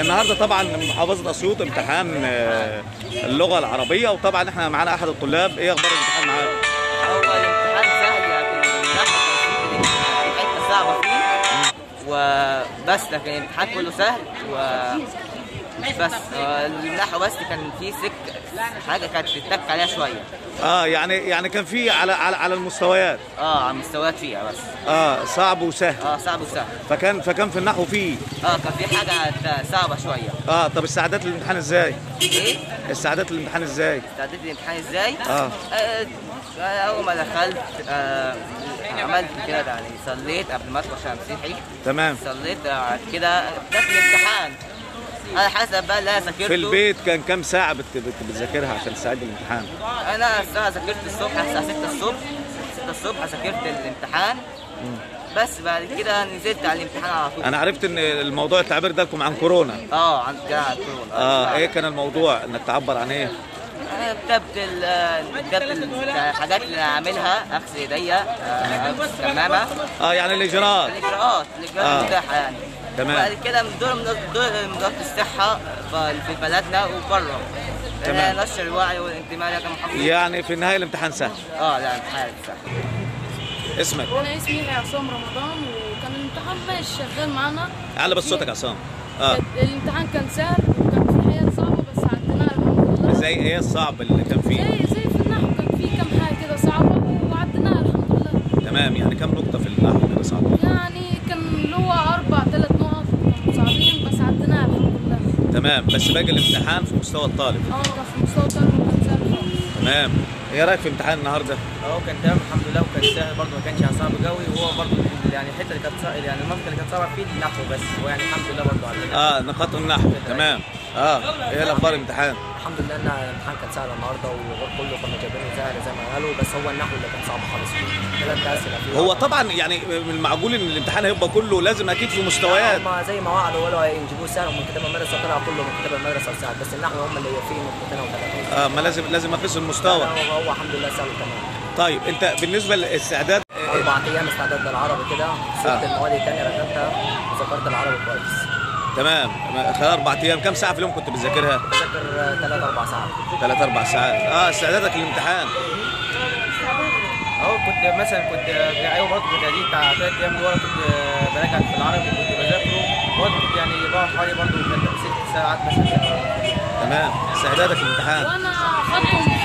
النهارده طبعا محافظة أسيوط امتحان آه، اللغة العربية وطبعا إحنا معانا أحد الطلاب إيه أخبار الامتحان معاك؟ هو الامتحان سهل لكن فيه في حتة صعبة فيه وبس لكن الامتحان كله سهل و بس آه، النحو بس كان فيه سك حاجة كانت تتك عليها شوية. آه يعني يعني كان في على على على المستويات. آه على المستويات فيها بس. آه صعب وسهل. آه صعب وسهل. فكان فكان في النحو فيه. آه كان في حاجة صعبة شوية. آه طب استعداد للامتحان إزاي؟ إيه؟ استعداد للامتحان إزاي؟ استعديت الامتحان إزاي؟ آه. آه، أول ما دخلت آه عملت كده يعني صليت قبل ما أدخل عشان تمام. صليت بعد كده ده في الامتحان. على حسب بقى اللي أنا ذاكرته. في البيت كان كام ساعة بت بت بتذاكرها عشان تستعد للامتحان؟ أنا الساعة ذاكرت الصبح الساعة 6 الصبح. 6 الصبح ذاكرت الامتحان. بس بعد كده نزلت على الامتحان على طول. أنا عرفت إن الموضوع التعبير ده لكم عن كورونا. آه جامعه كورونا. آه إيه كان الموضوع؟ إنك تعبر عن إيه؟ أنا كتبت ال- كتبت الحاجات اللي هعملها أغسل إيديا آه، البس كمامه آه يعني الإجراءات. الإجراءات الإجراءات آه. يعني. تمام. بعد كده من دور من دور من وزاره الصحه في بلدنا وبره. تمام. نشر الوعي والانتماء لك محافظ يعني في النهايه الامتحان سهل. آه لا امتحان صح اسمك. أنا اسمي عصام رمضان وكان الامتحان ماشي شغال معانا. على بس صوتك يا عصام. آه. كان- الامتحان كان سهل وكان في حاجات صعبة بس عديناها الحمد لله. زي إيه الصعب اللي كان فيه؟ زي زي في النحو كان في كام حاجة كده صعبه وعديناها الحمد لله تمام يعني كم نقطه في النحو كده صعب؟ يعني كان اللي هو أربع ثلاث نقط كانوا صعبين بس عديناها الحمد لله تمام بس باقي الامتحان في مستوى الطالب. آه في مستوى الطالب تمام. إيه رأيك في امتحان النهارده؟ آه كان تمام الحمد لله وكان سهل برضه ما كانش صعب قوي. وهو برضه يعني الحته اللي كانت صعب يعني المنطقة اللي كانت صعبة فيه النحو بس هو يعني الحمد لله برضه علينا آه نقاط النحو تمام. آه. إيه الأخبار الامتحان؟ الحمد لله ان الامتحان كان سهل النهارده والغير كله كنا جايبينه سهل زي ما قالوا بس هو النحو اللي كان صعب خالص. فيه ثلاث أسئلة هو طبعا يعني من المعقول إن الامتحان هيبقى كله لازم أكيد في مستويات. هم زي ما وعدوا قالوا هيجيبوه سهل ومن كتاب المدرسة طلع كله من كتاب المدرسة وسهل بس النحو هم اللي فيه نقطتين أو ثلاثة آه ما لازم لازم أقيس المستوى. هو الحمد لله سهل تمام. طيب أنت بالنسبة للاستعداد؟ أربع أيام استعداد للعربي كده آه. سبت المواد الثانية رجعتها وذاكرت العربي كويس. تمام خلال أربع أيام كم ساعة في اليوم كنت بتذاكرها؟ بذاكر ثلاث أربع ساعات. ثلاث أربع ساعات. آه استعدادك للامتحان. أهو كنت مثلا كنت أيوه برضه كنت قاعدين بتاع ثلاث أيام دول كنت براجع في العربي كنت بذاكره. برضه كنت يعني بقعد حوالي برضه ست ساعات مثلا. تمام. استعدادك للامتحان. وأنا خدتهم